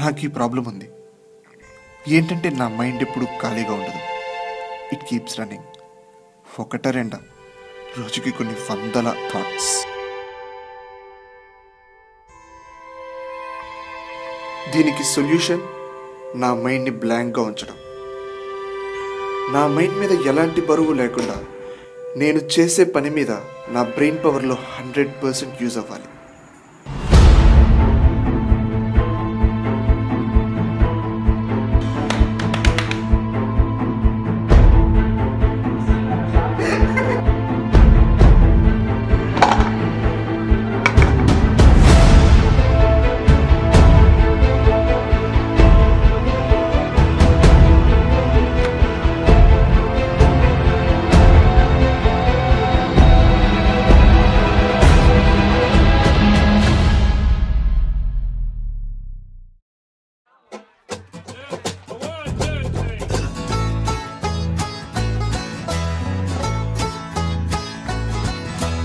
నాకు ఈ ప్రాబ్లం ఉంది. ఏంటంటే నా మైండ్ ఎప్పుడు ఖాళీగా ఉండదు. ఇట్ కీప్స్ రన్నింగ్ ఒకట రెండా? రోజుకి కొన్ని వందల థాట్స్ దీనికి సొల్యూషన్ నా మైండ్ని బ్లాంక్గా ఉంచడం. నా మైండ్ మీద ఎలాంటి బరువు లేకుండా నేను చేసే పని మీద నా బ్రెయిన్ పవర్లో హండ్రెడ్ పర్సెంట్ యూజ్ అవ్వాలి.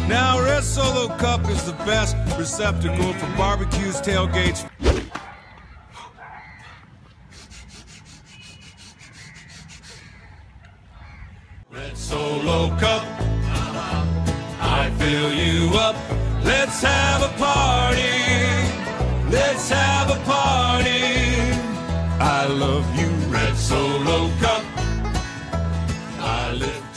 Now, Red Solo Cup is the best receptacle for barbecues, tailgates. Red Solo Cup, I fill you up. Let's have a party. Let's have a party. I love you, Red Solo Cup. I live.